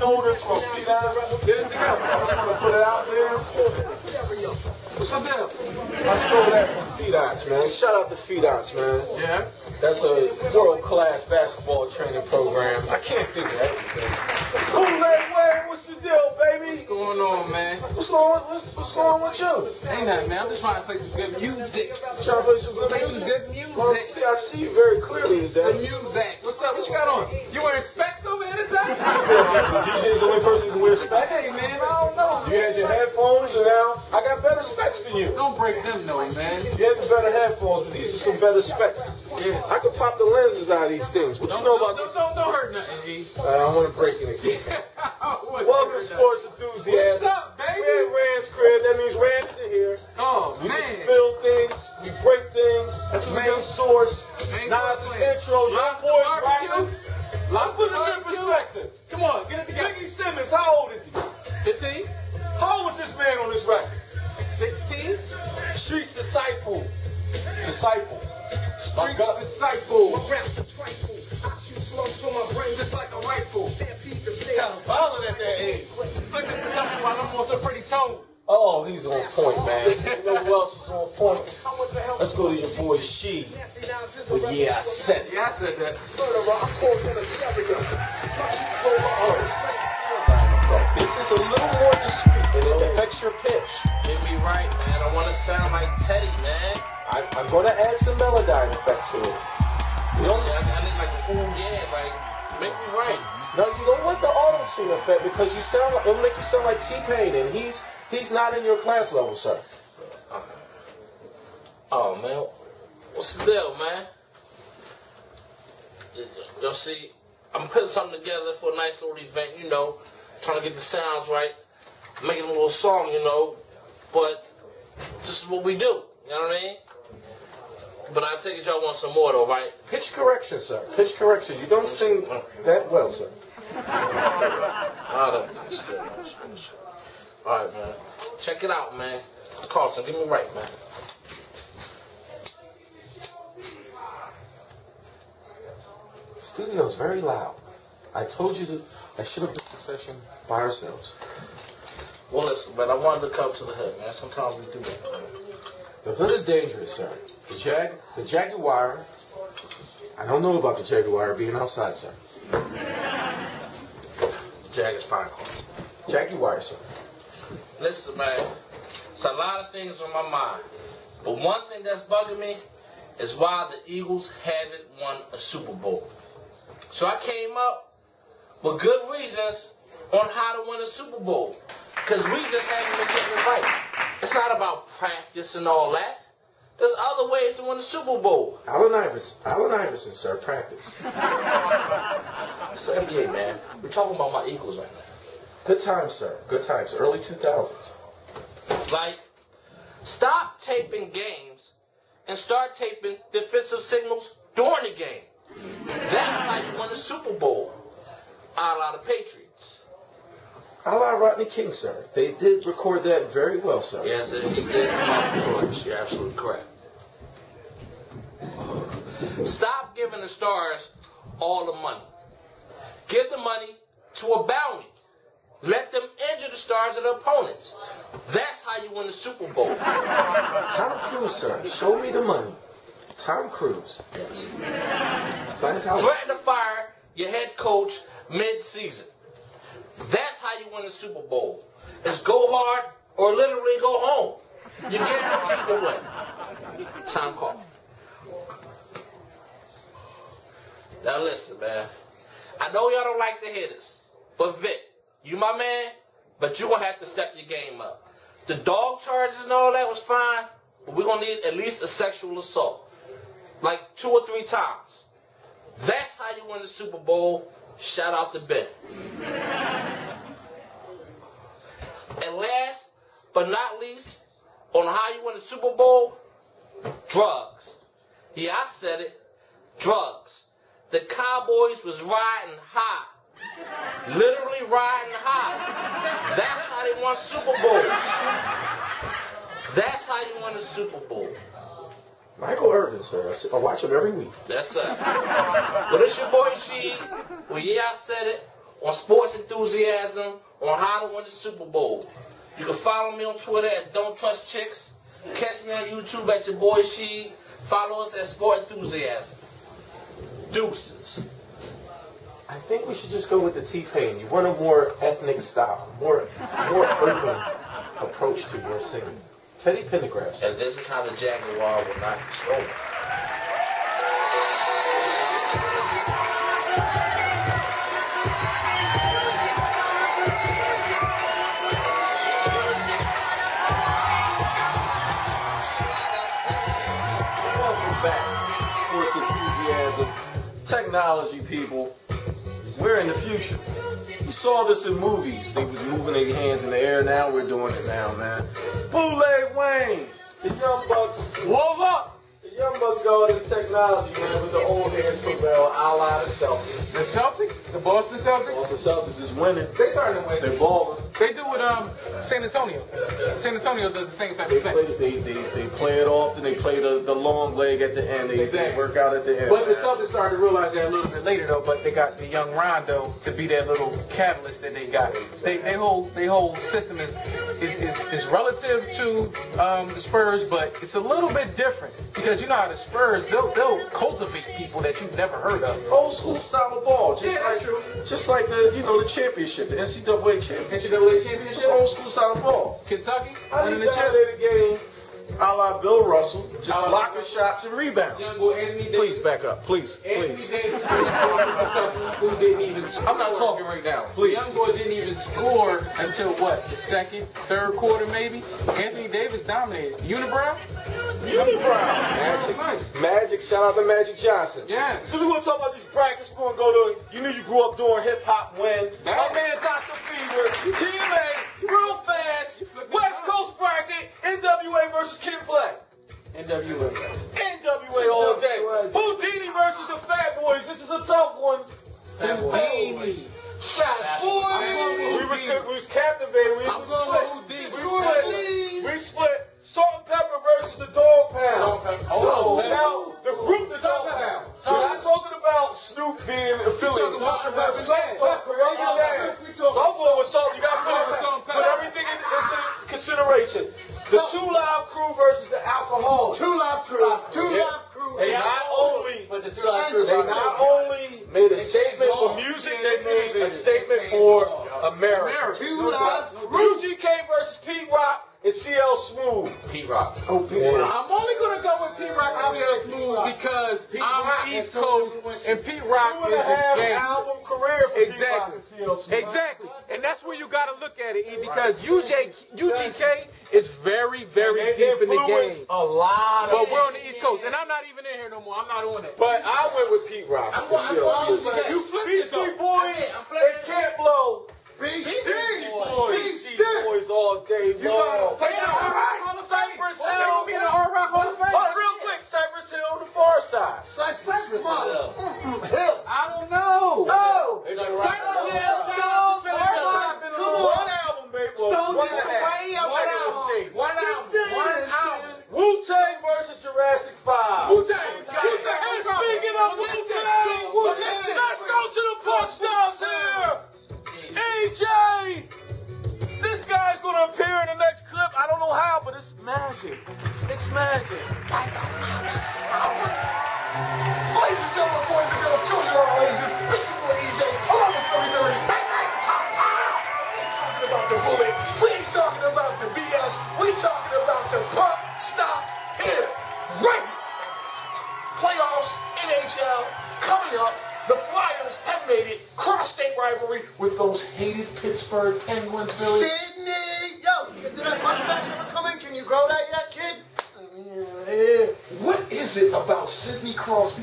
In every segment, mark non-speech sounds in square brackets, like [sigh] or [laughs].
I kind of stole this from Feet get it together. I just want to put it out there. What's up there? I stole that from Eyes, man. Shout out to Eyes, man. Yeah. That's a world-class basketball training program. I can't think of everything. Cool, man. What's the deal, baby? What's going on, man? What's going on? What's, what's going on with you? Ain't nothing, man. I'm just trying to play some good music. Trying to play better headphones, but these are some better specs. Yeah. I could pop the lenses out of these things. What you know Don't, about don't, don't, don't hurt nothing, E. Uh, I don't want to break anything. [laughs] Welcome to Sports Enthusiasm. What's up, baby? We're at Rand's crib. That means Rand isn't here. Oh, We man. can spill things. We break things. That's we main source. Main Nas' intro. Young boys rapping. Let's put this in perspective. Come on, get it together. Biggie Simmons, how old is he? 15? How old was this man on this record? 16? Streets Disciple. Disciple. My Street God. disciple. Raps a trifle. I shoot slugs from my brain Just like a rifle. Stampede the state. Kind of violent at that age. Look at the top while I'm on some pretty tone. Oh, he's on point, man. [laughs] You know who else is on point? Let's go to your boy She. But yeah, I said it. Yeah, I said that. Oh. This is a little more discreet and it affects your pitch. Get me right, man. I want to sound like Teddy, man. I, I'm going to add some melodyne effect to it. You Yeah, don't, I, I need like a yeah, like make me right. no, you don't want the auto tune effect because you sound like, it'll make you sound like T Pain, and he's he's not in your class level, sir. Oh man, what's the deal, man? Y'all see, I'm putting something together for a nice little event, you know, trying to get the sounds right, making a little song, you know, but this is what we do, you know what I mean? But I take it y'all want some more though, right? Pitch correction, sir. Pitch correction. You don't sing that well, sir. Ah, that- that's good, man. That's good, that's good. All right, man. Check it out, man. Carlton, get me right, man. Studio's very loud. I told you to. I should have done the session by ourselves. Well, listen, man. I wanted to come to the hood, man. Sometimes we do that. Man. The hood is dangerous, sir. The jag, the Jaguar. I don't know about the Jaguar being outside, sir. Jag is fine, Carlton. Jaguar, sir. Listen, man. It's a lot of things on my mind. But one thing that's bugging me is why the Eagles haven't won a Super Bowl. So I came up with good reasons on how to win a Super Bowl. Because we just haven't been getting it right. It's not about practice and all that. There's other ways to win the Super Bowl. Allen Iverson, Allen Iverson, sir. Practice. It's the NBA, man. We're talking about my Eagles right now. Good times, sir. Good times. Early 2000s. Like, stop taping games and start taping defensive signals during the game. That's how you win the Super Bowl. A la the Patriots. A la Rodney King, sir. They did record that very well, sir. Yes, and he did come out victorious. You're absolutely correct. Stop giving the stars all the money. Give the money to a bounty. Let them injure the stars of the opponents. That's how you win the Super Bowl. Tom Cruise, sir. Show me the money. Tom Cruise. Scientology. Threaten to fire your head coach mid-season. That's how you win the Super Bowl. It's go hard or literally go home. You're guaranteed to win. Time call. Now listen, man. I know y'all don't like hear this, but Vic, you my man. but you're gonna have to step your game up. The dog charges and all that was fine, but we're gonna need at least a sexual assault, like two or three times. That's how you win the Super Bowl. Shout out to Ben. and last but not least, on how you win the Super Bowl, drugs. Yeah, I said it. Drugs. The Cowboys was riding high. Literally riding high. That's how they won Super Bowls. That's how you won a Super Bowl. Michael Irvin, sir. I, watch him every week. That's it. But it's your boy Sheed. Well, yeah, I said it. On Sports Enthusiasm, on how to win the Super Bowl. You can follow me on Twitter at Don't Trust Chicks. Catch me on YouTube at your boy Sheed. Follow us at Sport Enthusiasm. Deuces. I think we should just go with the T-Pain. You want a more ethnic style, more more urban approach to your singing. Teddy Pendergrass. And this is how the Jaguar will not be stolen. Welcome back, sports enthusiasm, technology people. We're in the future. We saw this in movies. They was moving their hands in the air. Now we're doing it now, man. Bootleg Wayne, the Young Bucks. What's up? The Young Bucks got all this technology, man, with the old heads prevail, a la the Celtics. The Celtics, the Boston Celtics, the Celtics is winning. they started to win. They're balling. They do what um San Antonio. San Antonio does the same type They of thing. play, they, they, they play it often. They play the, the long leg at the end. They, they work out at the end. But the. Celtics started to realize that a little bit later though, but they got the young Rondo to be that little catalyst that they got. They they whole they whole system is is, is, is relative to um, the Spurs, but it's a little bit different because you know how the Spurs they'll they'll cultivate people that you've never heard of. old school style of ball, just Yeah, like just like the you know the championship, the NCAA championship. NCAA Championship, old school style of ball. Kentucky, How winning the a game a la Bill Russell, just blocking shots and rebounds? Boy Please back up, please, please. Davis from Kentucky, who didn't even. I'm not talking right now, The please. young boy didn't even score until what? The second, third quarter, maybe. Anthony Davis dominated. Unibrow. Unibrow. Magic. Magic, shout out to Magic Johnson. Yeah. So we're gonna talk about this brackets. We're gonna go to you knew you grew up doing hip hop when my man Dr. Fever, DMA, real fast, West Coast bracket, NWA versus Kid Play. NWA. NWA all day. Whodini versus the Fat Boys. This is a tough one. Houdini. Fat Boys. We was, we was captivated. We I'm was split. We split. We split. Salt and Pepa versus the Dog Pound. Salt and Pepa. So Oh. now the group is Salt all and Pepa. down. Salt We're and not talking about Snoop being affiliated. talking about Salt and Pepa. Salt, correct Salt that. and Pepa. So I'm going with Salt. You got to Salt and put, Pepa. everything in- into consideration. The Two Live Crew versus the Alcohol. Two live crew. Two live crew. They not only But the two last And they not only made a statement for music, they made a statement for America. Two live UGK versus Pete Rock and CL Smooth. Pete Rock. Oh, Pete Rock. I'm only gonna go with Pete Rock and CL Smooth because I'm East Coast and Pete Rock Two and is a half a gangster. album career for Pete Rock Exactly. and CL Smooth. Exactly. And that's where you got to look at it, E, because UJ, UGK is very, very They deep in the game. a lot of But we're on the East Coast, and I'm not even in here no more. I'm not on it. But I went with Pete Rock I'm and going- I'm CL going Smooth. You flipped Beach it, though. Street Boys I'm and flipping. Camp Blow. Beastie. Boys, Beastie. Beach Boys all day long. They in the Hard Rock Hall of Fame. Cypress They gonna be in the Hill. Hard Rock Hall of Fame. Oh, real quick, Cypress Hill on the far side. Cypress Hill. Hill. Hill. I don't know. No. Cypress Hill. Stone, Hard Rock, Come on. One album, baby. Stone one is and a half. way up One there. album. One album. One album. Wu Tang versus Jurassic Five. Wu-Tang. Wu-Tang. And speaking of Wu Tang, Wu-Tang. let's go to the punch downs here. AJ, this guy's gonna appear in the next clip. I don't know how, but it's magic. It's magic. Ladies and gentlemen, boys and girls, children of all ages, this is your EJ, along with Philly Billy. We ain't talking about the bullet. We ain't talking about the BS. We talking with those hated Pittsburgh Penguins, Billy? Sidney! Yo, did that mustache ever come in? Can you grow that yet, kid? What is it about Sidney Crosby?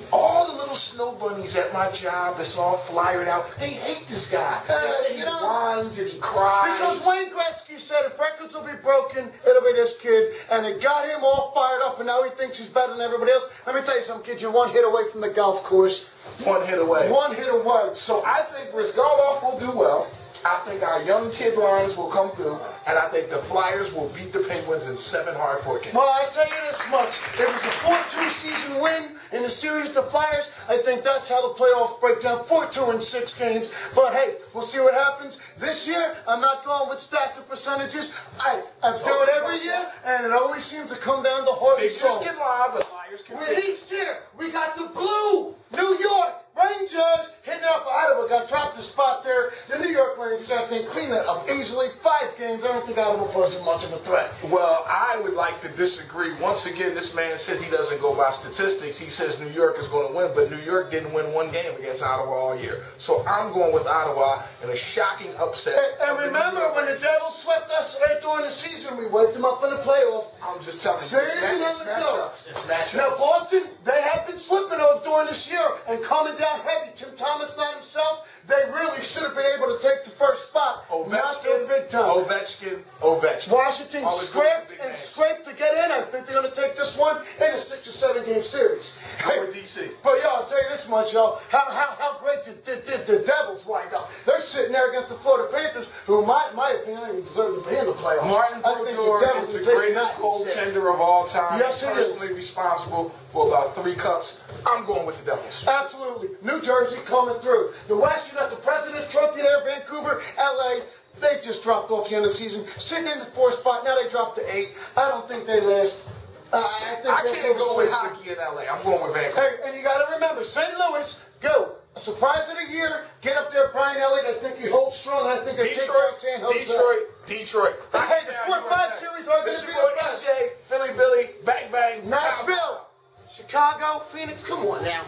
All the little snow bunnies at my job that's all flyered out, they hate this guy. Uh, they say he know, whines and he cries. Because Wayne Gretzky said if records will be broken, it'll be this kid. And it got him all fired up, and now he thinks he's better than everybody else. Let me tell you something, kid. You're one hit away from the golf course. one hit away. One hit away. So I think Bryzgalov will do well. I think our young kid lines will come through, and I think the Flyers will beat the Penguins in seven hard fought games. Well, I tell you this much. It was a 4-2 season win in the series the Flyers. I think that's how the playoffs break down. 4-2 in six games. But hey, we'll see what happens. This year, I'm not going with stats and percentages. I, I do it every year, and it always seems to come down to heart and Figures soul. can lie, but liars can We're East here. We got the blue New York Rangers hitting up Ottawa. Got dropped a spot there. The New York Rangers, I think, clean that up easily. Five games. I don't think Ottawa poses much of a threat. Well, I would like to disagree. Once again, this man says he doesn't go by statistics. He says New York is going to win, but New York didn't win one game against Ottawa all year. So I'm going with Ottawa in a shocking upset. And, and remember, when the Devils swept us right during the season, we wiped them up in the playoffs. I'm just telling you, There it's isn't match- it's another go. matchups. It's matchups. Now, Boston, they have been slipping over during this year and coming down heavy. Tim Thomas not himself. They really should have been able to take the first spot. Ovechkin, big time. Ovechkin, Ovechkin. Washington All scraped and names. scraped to get in. I think they're going to take this one in a six or seven game series. Go with DC. But yo, I'll tell you this much, y'all. How, how, how great did, did, did the Devils wind up? They're sitting there against the Florida Panthers, who, in my, my opinion, deserve to be in the playoffs. Martin I think the Brodeur is the greatest that in six. goaltender of all time. Yes, he is. personally responsible for about three cups. I'm going with the Devils. Absolutely. New Jersey coming through. The West, you got the President's Trophy there, Vancouver, LA. They just dropped off the end of the season. Sitting in the fourth spot, now they dropped to eight. I don't think they last. Uh, I think I can't go with hockey in LA. I'm going with Vancouver. Hey, and you got to remember, St. Louis, go. A surprise of the year. Get up there, Brian Elliott. I think he holds strong, I think they take Detroit, San Jose. Detroit, Detroit. Hey, the four five series are gonna your be the best. Philly Billy, bang bang, Nashville, Chicago, Phoenix. Come on now.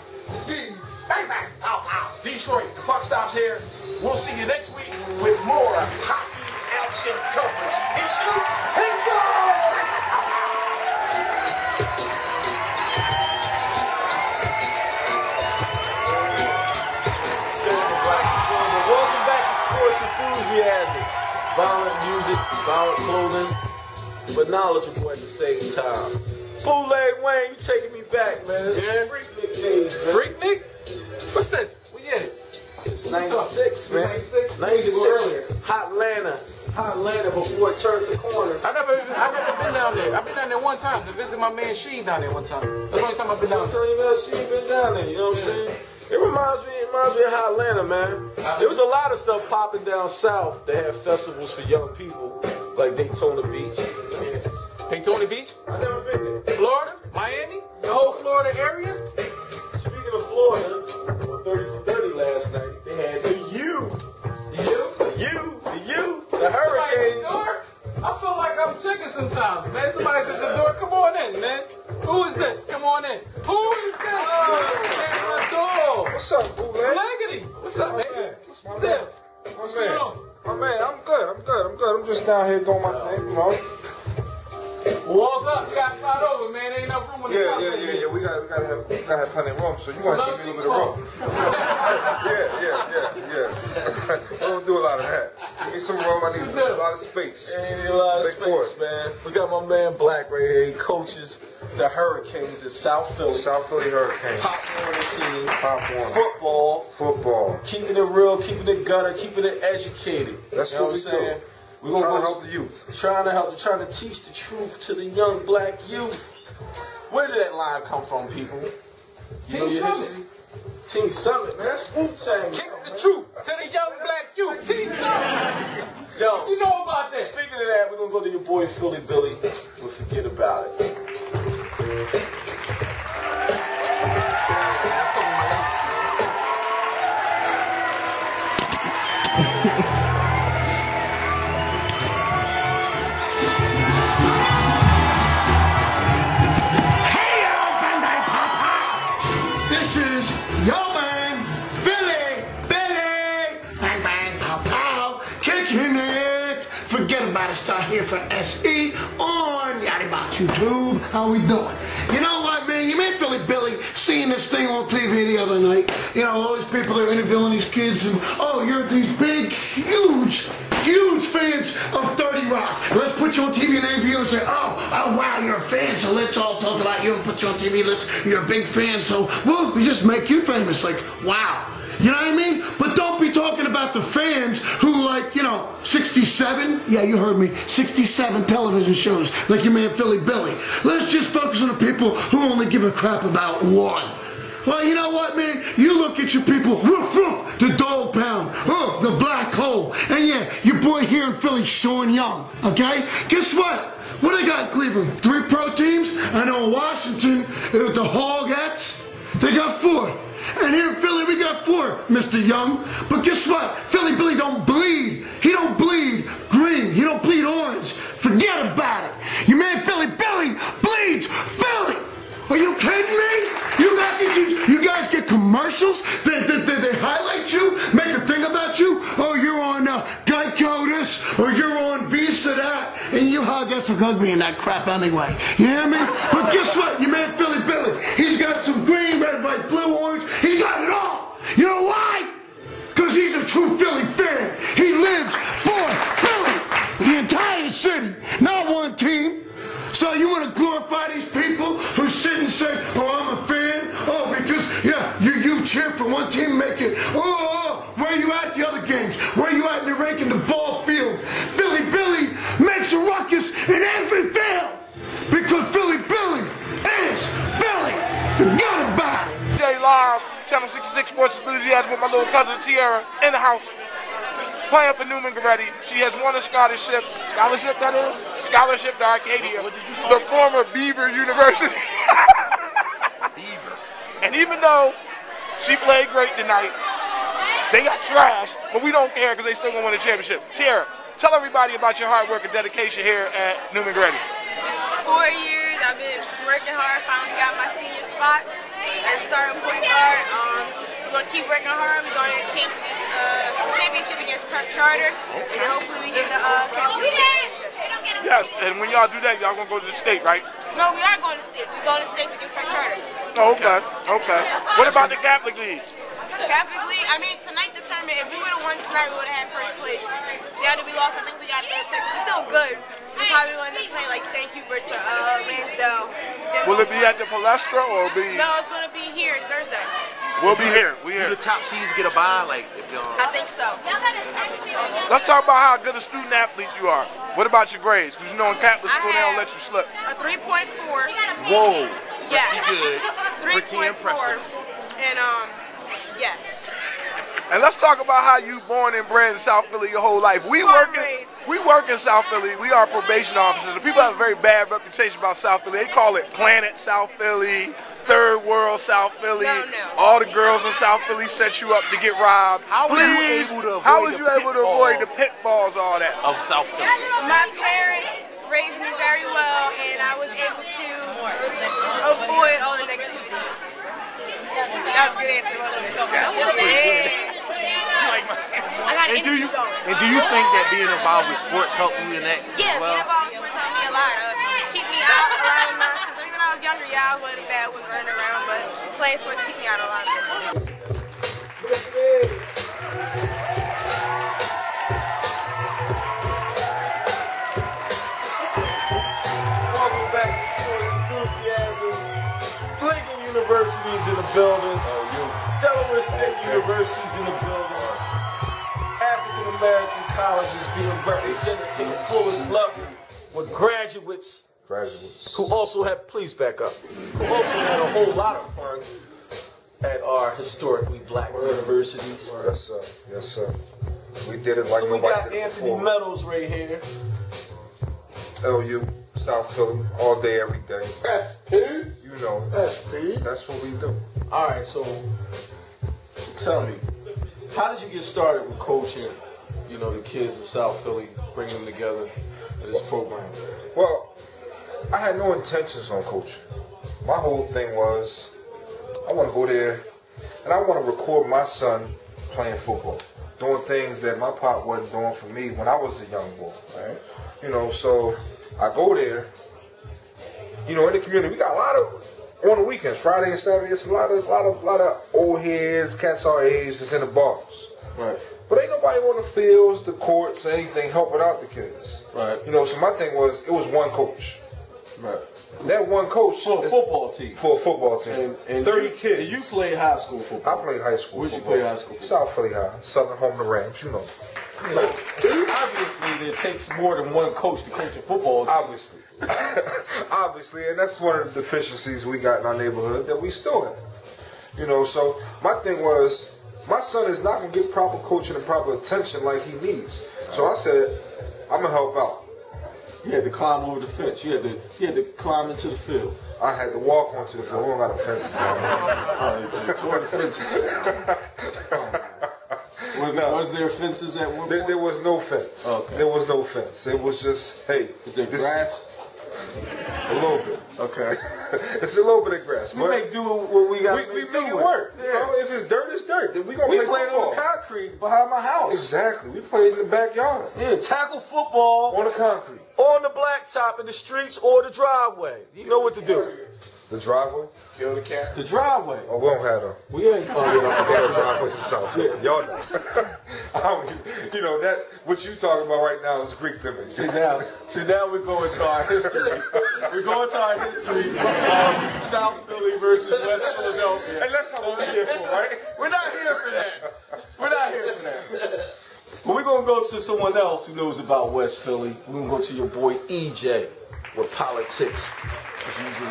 Bang, bang, pow, pow. Detroit. The puck stops here. We'll see you next week with more hockey action coverage. He shoots. He scores. Silver, black silver. Welcome back to Sports Enthusiasm. Violent music, violent clothing, but knowledgeable at the same time. Bootleg Wayne, you taking me back, man. Yeah. Freak Nick days, man. Freaknik? What's this? We at? It's 96, man. 96? 96. Earlier. Hot Atlanta. Hot Atlanta before it turned the corner. I never, I never been down there. I've been down there one time to visit my man Sheen down there one time. That's the only time I've been down I'm there. telling you, man, she been down there. You know what I'm saying? It reminds me, it reminds me of Hot Atlanta, man. Uh-huh. There was a lot of stuff popping down south. They had festivals for young people, like Daytona Beach. Daytona Beach, I never been there. Florida, Miami, the whole Florida area. Speaking of Florida, on 30 for 30 last night, they had the U, You? the U, the U, the Somebody at the Hurricanes. door? I feel like I'm checking sometimes, man. Somebody's at the door. Come on in, man. Who is this? Come on in. Who is this? Oh. At my door. What's up, bootleg? Leggedy. What's up, man? man. What's My up? man. What's going on? My man, I'm good. I'm good. I'm good. I'm just down here doing my thing, you know. Walls up. You got to slide over, man. Ain't enough room on the Yeah, yeah, over yeah, yeah. We got, we got to have, we got to have plenty of room. So you want to give me a little bit of room? [laughs] yeah, yeah, yeah, yeah. [laughs] I don't do a lot of that. Give me some room. I need a lot of space. Ain't a lot of Big space, boy. man. We got my man Black right here. He coaches the Hurricanes in South Philly. South Philly Hurricane. Pop Warner team. Pop one. Football. Football. Keeping it real, keeping it gutter, keeping it educated. That's you know what I'm we saying? do. We're Trying gonna to go- help the youth. Trying to help, trying to teach the truth to the young black youth. Where did that line come from, people? You know Team Summit. Team Summit, man. That's Wu Tang. Kick the truth to the young black youth. T-Summit. Yo, What you know about that? speaking of that, we're gonna go to your boy Philly Billy. We'll forget about it. For SE on Yadibox YouTube. How we doing? You know what, man? You man Philly Billy seeing this thing on TV the other night. You know, all these people are interviewing these kids, and oh, you're these big, huge, huge fans of 30 Rock. Let's put you on TV and interview and say, oh, oh wow, you're a fan, so let's all talk about you and put you on TV. Let's, you're a big fan, so we'll we just make you famous. Like, wow. You know what I mean? 67, yeah, you heard me, 67 television shows, like your man Philly Billy. Let's just focus on the people who only give a crap about one. Well, you know what, man? You look at your people, woof, woof, the dog pound, oh, the black hole, and yeah, your boy here in Philly, Sean Young, okay? Guess what? What they got in Cleveland? Three pro teams? I know in Washington, with the Hogettes, they got four. And here in Philly, we got four, Mr. Young. But guess what? Philly Billy don't bleed. He don't bleed green. He don't bleed orange. Forget about it. Your man Philly Billy bleeds Philly. Are you kidding me? You got you, you guys get commercials? They, they, they, they highlight you, make a thing about you. Oh, you're on uh, Geico this, or you're on Visa that, and you hug that's a hug me in that crap anyway. You hear me? But guess what? Your man Philly Billy, he's team, make. Oh, oh, oh, where you at the other games? Where you at in the rank in the ball field? Philly Billy makes a ruckus in every field because Philly Billy is Philly. Forget about it. Day live, Channel 66 Sports Enthusiasm with my little cousin Tiara in the house. Playing for Neumann-Goretti. She has won a scholarship. Scholarship, that is? Scholarship to Arcadia. The former Beaver University. [laughs] Beaver. and even though she played great tonight, they got trashed, but we don't care because they still gonna win the championship. Tiara, tell everybody about your hard work and dedication here at Neumann-Goretti. four years. I've been working hard. Finally got my senior spot as starting point guard. Um, we're gonna keep working hard. We're going to the uh, championship against Prep Charter, and hopefully we get the uh, championship. Yes, and when y'all do that, y'all gonna go to the state, right? No, we are going to the states. We're going to the states against Prep Charter. Oh, okay, okay. What about the Catholic League? Catholic League. I mean, tonight determined. If we would have won tonight, we would have had first place. Yeah, if we lost, I think we got third place. It's still good. We probably going to end up playing like St. Hubert to uh, Lansdale. Will it be at the Palestra or be? No, it's going to be here Thursday. We'll be here. We Do here. the top seeds get a bye? Like if y'all. I think so. Let's talk about how good a student athlete you are. What about your grades? Because you know in Catholic school they don't let you slip. A 3.4. Whoa. Yes. [laughs] Pretty good. Pretty 3.4. impressive. And um, yes. And let's talk about how you born and bred in South Philly your whole life. We Born work in, raised. we work in South Philly. We are probation officers. The people have a very bad reputation about South Philly. They call it Planet South Philly, Third World South Philly. No, no. All the girls in South Philly set you up to get robbed. How were you able to avoid how was the you able to avoid the pitfalls? pitfalls, all that? Of South Philly. My parents raised me very well, and I was able to avoid all the negativity. That was a good answer, wasn't? Yeah. I got And do you and do you think that being involved with sports helped you in that Yeah, well? being involved in sports helped me a lot. Uh, keep me out a lot of nonsense. I mean, when I was younger, yeah, I wasn't bad with running around, but playing sports keeps me out a lot University's in the building. Oh, Delaware State University's in the building. African American colleges being represented to the fullest level with graduates Graduates. who also had, please back up, who also had a whole lot of fun at our historically black universities. Yes, sir. Yes, sir. We did it like So we nobody got did it Anthony. Meadows right here. LU, South Philly, all day, every day. SP, You know, SP. that's what we do. All right, so, so tell me, how did you get started with coaching? You know, the kids in South Philly, bringing them together in this program. Well, I had no intentions on coaching. My whole thing was, I want to go there and I want to record my son playing football. doing things that my pop wasn't doing for me when I was a young boy. Right? You know, so I go there. You know, in the community, we got a lot of on the weekends, Friday and Saturday. It's a lot of, lot of, lot of old heads, cats our age, that's in the bars. Right. But ain't nobody on the fields, the courts, or anything helping out the kids. Right. You know, so my thing was, it was one coach. Right. That one coach For a football team. For a football team. And, and 30 you, kids. And you played high school football. I played high school. Where'd you play high school? South Philly High, Southern Home the Rams. You know. So obviously, there takes more than one coach to coach a football team. Obviously, [laughs] obviously, and that's one of the deficiencies we got in our neighborhood that we still have. You know, so my thing was, my son is not gonna get proper coaching and proper attention like he needs. So I said, I'm gonna help out. You had to climb over the fence. You had to you had to climb into the field. I had to walk onto the field. We don't got down there. Oh, you tore the fences. [laughs] Was, was there fences at one There, point? there was no fence. Okay. There was no fence. It was just, hey, Is there grass? A little bit. Okay. [laughs] it's a little bit of grass. We make do what we got. we, we make it work. You know, if it's dirt, it's dirt. Then we gonna We play played football. on the concrete behind my house. Exactly. We played in the backyard Yeah, tackle football on the concrete. on the blacktop in the streets or the driveway. You know what to do. The driveway. Kill the cat. The driveway. Oh, we don't have them. We ain't. Oh yeah, I They forgot don't drive to South Philly. Y'all know. [laughs] I don't- you know that what you talking about right now is Greek to me. See now, see now we're going to our history. We're going to our history of South Philly versus West Philadelphia. And that's not what we're here for, right? We're not here for that. We're not here for that. But we're gonna go to someone else who knows about West Philly. We're gonna go to your boy EJ with politics as usual.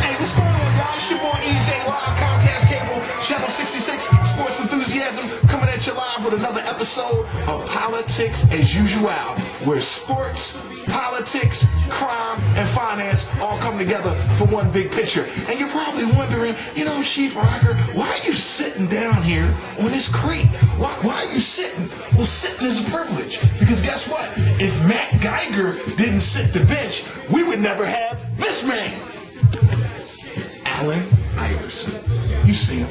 Hey, what's going on, y'all? It's your boy EJ Live, Comcast Cable, Channel 66, Sports Enthusiasm, coming at you live with another episode of Politics as Usual, where sports, politics, crime, and finance all come together for one big picture. And you're probably wondering, you know, Chief Rocker, why are you sitting down here on this crate? Why, why are you sitting? Well, sitting is a privilege. Because guess what? If Matt Geiger didn't sit the bench, we would never have this man. Allen Iverson. You see him.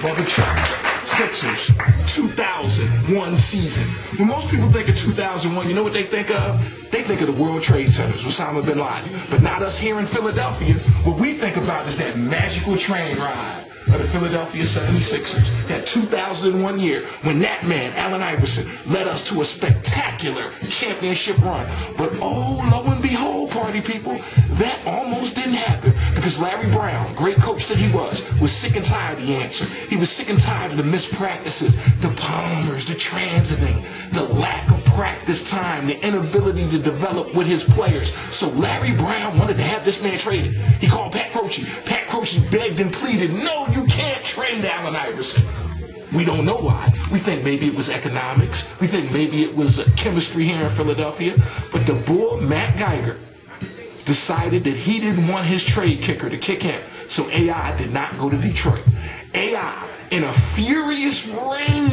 Bubba Chuck. Sixers. 2001 season. When most people think of 2001, you know what they think of? They think of the World Trade Centers, Osama bin Laden. But not us here in Philadelphia. What we think about is that magical train ride of the Philadelphia 76ers. That 2001 year when that man, Allen Iverson, led us to a spectacular championship run. But oh, lo and behold, party people, that almost didn't happen because Larry Brown, great coach that he was, was sick and tired of the answer. He was sick and tired of the mispractices, the palmers, the transiting, the lack of practice time, the inability to develop with his players. So Larry Brown wanted to have this man traded. He called Pat Croce. Pat Croce begged and pleaded, no, you can't trade Allen Iverson. We don't know why. We think maybe it was economics. We think maybe it was chemistry here in Philadelphia. But the bull, Matt Geiger, decided that he didn't want his trade kicker to kick in. So AI did not go to Detroit. AI, in a furious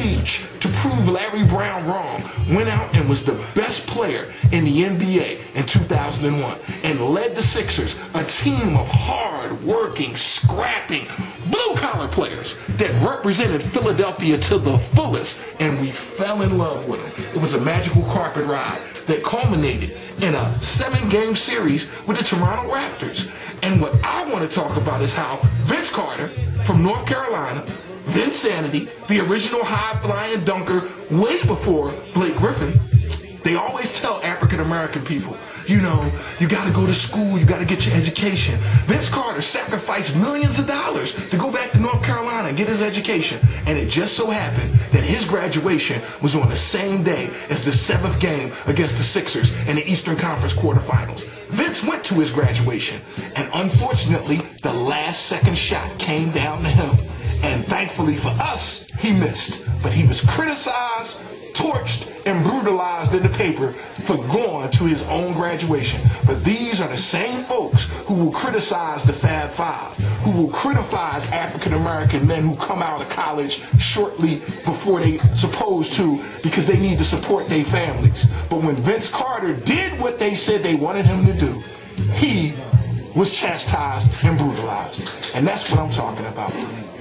rage to prove Larry Brown wrong, went out and was the best player in the NBA in 2001 and led the Sixers, a team of hard working, scrapping, blue collar players that represented Philadelphia to the fullest, and we fell in love with them. It was a magical carpet ride that culminated in a seven game series with the Toronto Raptors. And what I want to talk about is how Vince Carter from North Carolina, Vinsanity, the original high flying dunker way before Blake Griffin, they always tell African American people, you know, you got to go to school, you got to get your education. Vince Carter sacrificed millions of dollars to go back to North Carolina and get his education. And it just so happened that his graduation was on the same day as the seventh game against the Sixers in the Eastern Conference quarterfinals. Vince went to his graduation, and unfortunately, the last second shot came down to him. And thankfully for us, he missed. But he was criticized, torched, and brutalized in the paper for going to his own graduation. But these are the same folks who will criticize the Fab Five, who will criticize African American men who come out of college shortly before they supposed to because they need to support their families. But when Vince Carter did what they said they wanted him to do, he was chastised and brutalized. And that's what I'm talking about.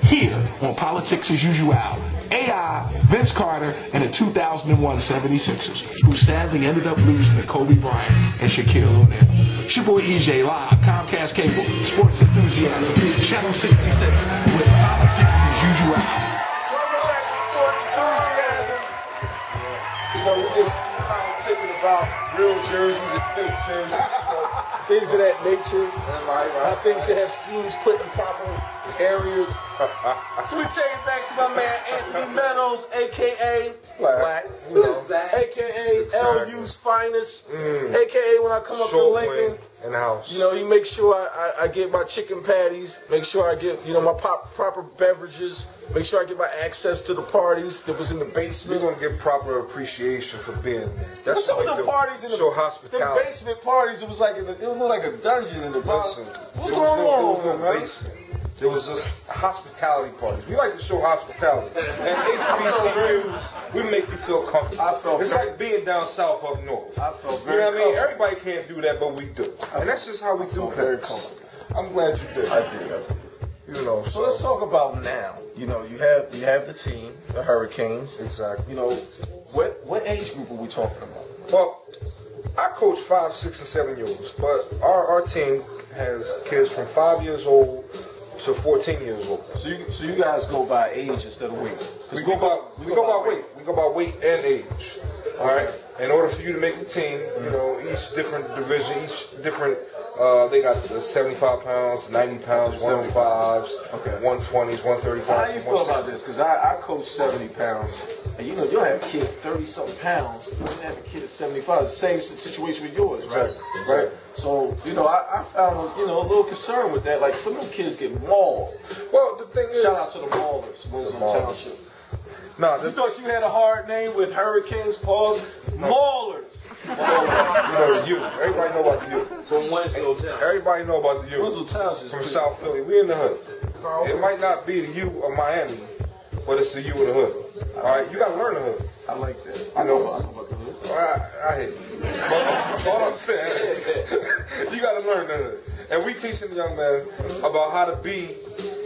Here on Politics as Usual, AI, Vince Carter, and the 2001 76ers, who sadly ended up losing to Kobe Bryant and Shaquille O'Neal. It's your boy EJ Live, Comcast Cable, Sports Enthusiasm, Channel 66, with Politics as Usual. Welcome back to Sports Enthusiasm. You know, we're just politicking about real jerseys and fake jerseys, you know, things of that nature. How things should have seams put in proper areas. [laughs] so we take it back to my man Anthony Meadows, aka Black. you know, aka LU's finest, mm. aka when I come up to Lincoln. Wing in the house. You know, he makes sure I, I, I get my chicken patties, make sure I get, you know, my pop, proper beverages, make sure I get my access to the parties that was in the We're gonna get proper appreciation for being there. But That's some what of we the parties in the, show the basement parties, it was like, in the, it looked like a dungeon in the bottom. What's going no, on, no man? basement. There was just hospitality parties. We like to show hospitality. And HBCUs, we make you feel comfortable. I felt it's like being down south up north. I felt very You know what I mean? Everybody can't do that, but we do. And that's just how we do felt very things. comfortable. I'm glad you did. I did. I did. You know, So let's talk about now. You know, you have you have the team, the Hurricanes. Exactly. You know, what what age group are we talking about? Well, I coach five, six, and seven year olds, but our, our team has kids from five years old to 14 years old. So you so you guys go by age instead of weight. We go by we go by weight. We go by weight and age. All right. In order for you to make the team, you know, each different division, each different. Uh, they got the 75 pounds, 90 pounds, 105s, Okay. 120s, 135s. How do you feel about this? Because I, I coach 70 pounds, and you know, you'll have kids 30 something pounds, and you have a kid at 75. It's the same situation with yours, right? Exactly. Right? So, you know, I, I found, you know, a little concern with that. Like, some of them kids get mauled. Well, the thing is, Shout out to the Maulers, Winslow. Township. nah, You thought you had a hard name with Hurricanes, pause, Maulers. you know, the U. Everybody know about the U. From Winslow Town. Everybody know about the U. Winslow Township. from South Philly. We in the hood. It might not be the U of Miami, but it's the U of the hood. All right, you gotta learn the hood. I like that. I know. I know about the hood. I, I hate you. But all I'm saying is, [laughs] you gotta learn the hood. And we teaching the young man about how to be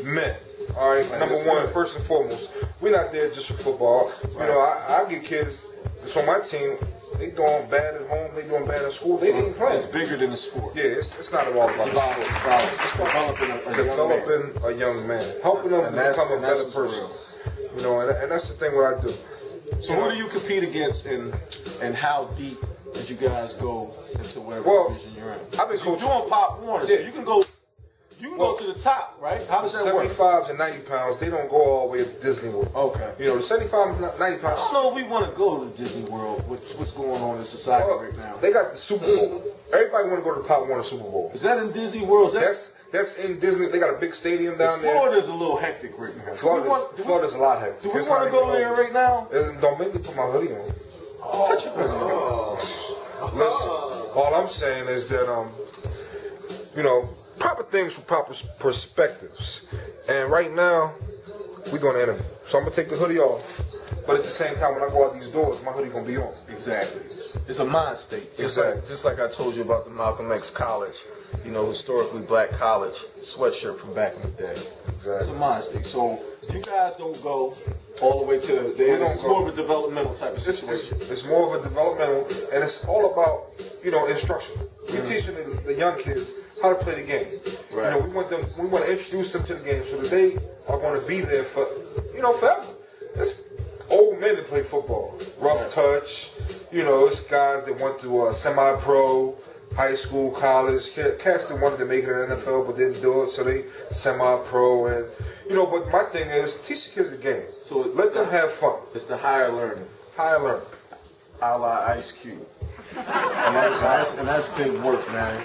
men. All right, number that's one, good. first and foremost, we're not there just for football. You know, I, I get kids that's on my team. They doing bad at home. They doing bad at school. They didn't play. It's bigger than the sport. Yeah, it's, it's not at all about It's the about, sport. it's about developing a, a young man. a young man, helping them And to become a better what's person. You know, and, and that's the thing what I do. So who do you compete against, and and how deep did you guys go into whatever Well, division you're in? I've been You're doing Pop Warner, so Yeah. you can go, you can Well, go to the top, right? How does that work? 75s and 90 pounds, they don't go all the way to Disney World. Okay. You know, the 75 and 90 I pounds, don't know if we want to go to Disney World. With what's going on in society well, right now? they got the Super Bowl. Everybody want to go to the Pop Warner Super Bowl. Is that in Disney World? That, That's that's in Disney. They got a big stadium down there. Florida's a little hectic right now. Florida's, want, do we, Florida's a lot hectic. do we want to go there right now? Don't make me put my hoodie on. Put your hoodie on. Listen, all I'm saying is that um, you know, proper things from proper perspectives. And right now, we doing the enemy. So I'm gonna take the hoodie off. But at the same time, when I go out these doors, my hoodie gonna be on. Exactly. It's a mind state. Just Exactly. like just like I told you about the Malcolm X College, you know, historically black college sweatshirt from back in the day. Exactly. It's a mind state. So you guys don't go all the way to the end. It's more of a developmental type of It's, it's, situation. it's more of a developmental, and it's all about you know instruction. We're Mm-hmm. teaching the, the young kids how to play the game. Right. You know, we want them. We want to introduce them to the game so that they are going to be there for you know forever. It's old men that play football, rough touch. You know, it's guys that went to uh, semi-pro, high school, college. Ca- Cats that wanted to make it in the NFL but didn't do it, so they semi-pro and. You know, but my thing is teach the kids the game. So let them have fun. It's the higher learning, Higher learn. a la Ice Cube. [laughs] And that's, that's, and that's big work, man.